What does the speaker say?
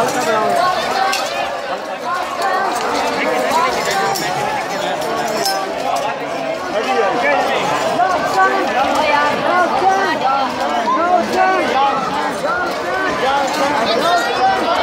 Fala, Cabral.